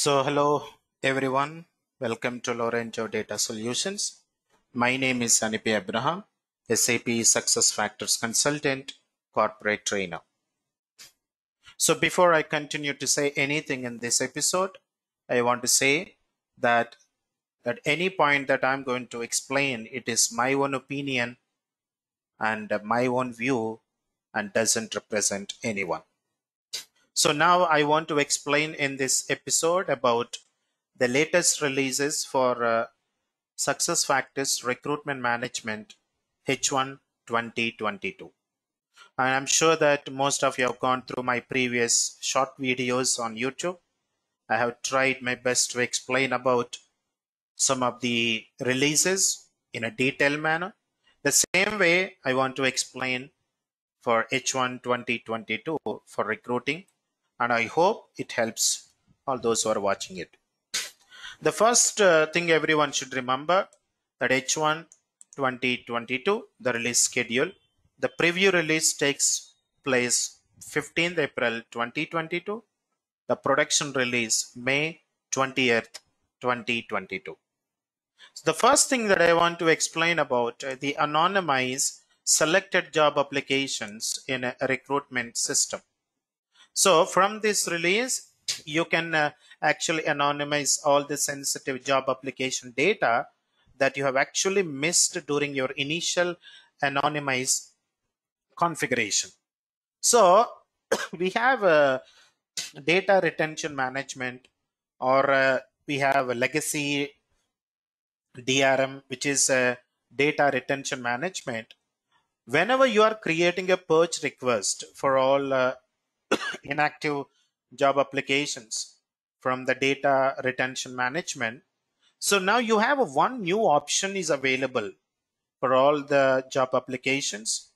So hello everyone, welcome to Lorenzo Data Solutions. My name is Anipe Abraham, SAP Success Factors Consultant, Corporate Trainer. So before I continue to say anything in this episode, I want to say that at any point that I'm going to explain, it is my own opinion and my own view and doesn't represent anyone. So now I want to explain in this episode about the latest releases for uh, Success Factors Recruitment Management H1 2022. And I'm sure that most of you have gone through my previous short videos on YouTube. I have tried my best to explain about some of the releases in a detailed manner. The same way I want to explain for H1 2022 for recruiting and I hope it helps all those who are watching it. The first uh, thing everyone should remember that H1 2022, the release schedule, the preview release takes place 15th April 2022, the production release May 20th 2022. So the first thing that I want to explain about uh, the anonymize selected job applications in a recruitment system. So from this release, you can uh, actually anonymize all the sensitive job application data that you have actually missed during your initial anonymized configuration. So we have a data retention management or uh, we have a legacy DRM, which is a data retention management. Whenever you are creating a purge request for all uh, inactive job applications from the data retention management. So now you have a one new option is available for all the job applications,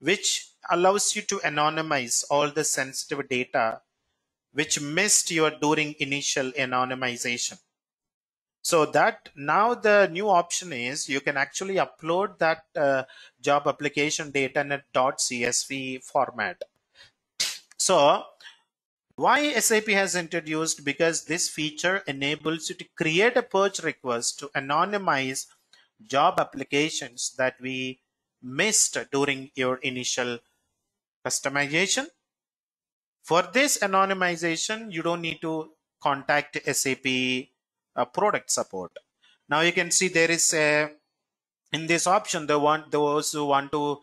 which allows you to anonymize all the sensitive data which missed your during initial anonymization. So that now the new option is you can actually upload that uh, job application data in a .csv format. So why SAP has introduced because this feature enables you to create a purge request to anonymize job applications that we missed during your initial customization. For this anonymization, you don't need to contact SAP uh, product support. Now you can see there is a in this option the one those who want to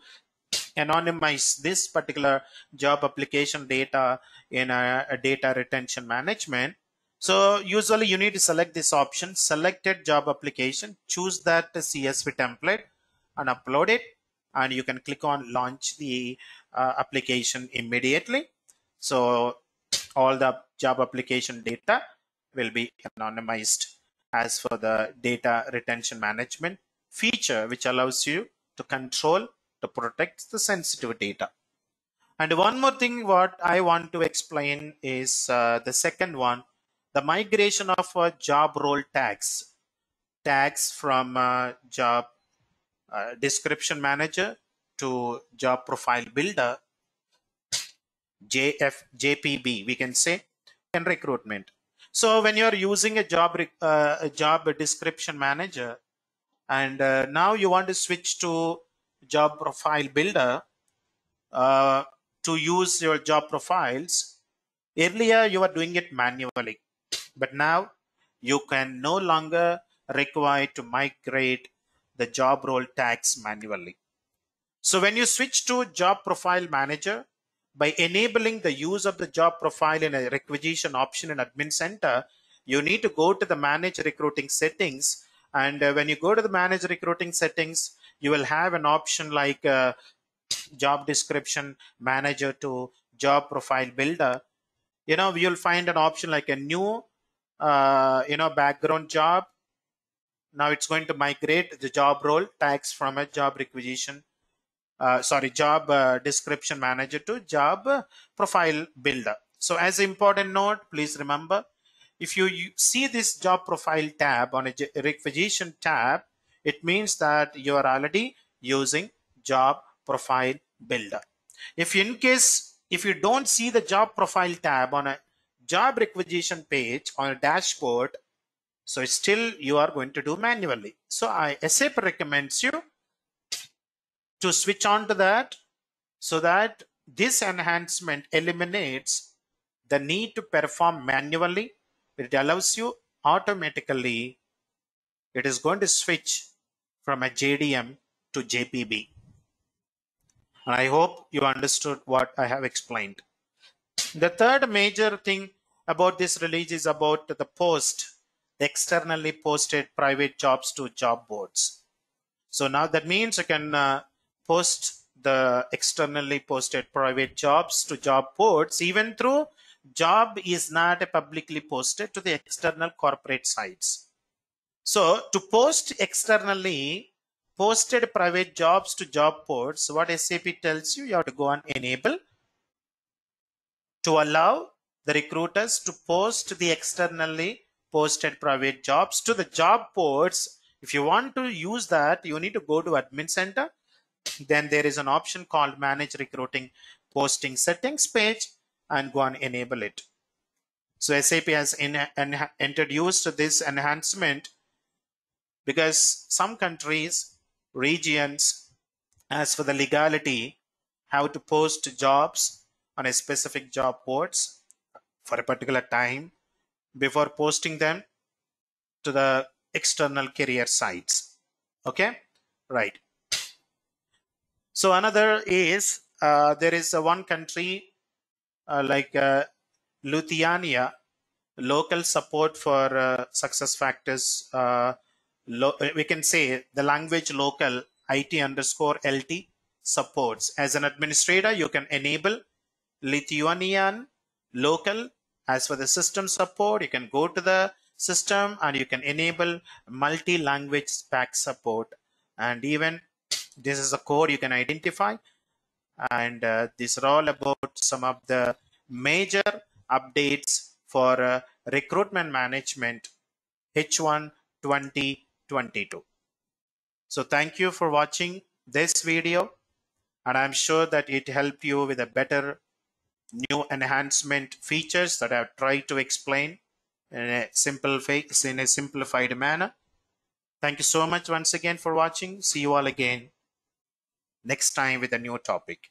anonymize this particular job application data in a, a, data retention management. So usually you need to select this option, selected job application, choose that CSV template and upload it. And you can click on launch the uh, application immediately. So all the job application data will be anonymized as for the data retention management feature, which allows you to control to protect the sensitive data. And one more thing what I want to explain is uh, the second one, the migration of uh, job role tags, tags from uh, job uh, description manager to job profile builder, JF, JPB, we can say, and recruitment. So when you're using a job, uh, a job description manager, and uh, now you want to switch to job profile builder uh, to use your job profiles. Earlier, you were doing it manually, but now you can no longer require to migrate the job role tags manually. So when you switch to job profile manager, by enabling the use of the job profile in a requisition option in admin center, you need to go to the manage recruiting settings. And uh, when you go to the manage recruiting settings, you will have an option like uh, job description manager to job profile builder. You know you'll find an option like a new uh, you know background job. Now it's going to migrate the job role tags from a job requisition uh, sorry job uh, description manager to job profile builder. So as important note please remember if you, you see this job profile tab on a requisition tab it means that you are already using job profile builder. If in case, if you don't see the job profile tab on a job requisition page on a dashboard so still you are going to do manually so i sap recommends you to switch on to that so that this enhancement eliminates the need to perform manually it allows you automatically it is going to switch from a jdm to jpb and i hope you understood what i have explained. The third major thing about this release is about the post externally posted private jobs to job boards. So now that means you can uh, post the externally posted private jobs to job boards even through job is not publicly posted to the external corporate sites. So to post externally posted private jobs to job boards what sap tells you you have to go and enable to allow the recruiters to post the externally posted private jobs to the job boards. If you want to use that you need to go to admin center. Then there is an option called manage recruiting posting settings page and go and enable it. So sap has in, in, introduced this enhancement because some countries regions as for the legality how to post jobs on a specific job boards for a particular time before posting them to the external career sites. Okay? Right. So another is uh, there is a one country uh, like uh, Lithuania, local support for uh, success factors. Uh, we can say the language local LT underscore LT supports. As an administrator, you can enable Lithuanian local. As for the system support, you can go to the system and you can enable multi-language pack support and even this is a code you can identify and uh, these are all about some of the major updates for uh, recruitment management H1 2022. So thank you for watching this video and I'm sure that it helped you with a better new enhancement features that I've tried to explain in a simple in a simplified manner. Thank you so much once again for watching. See you all again next time with a new topic.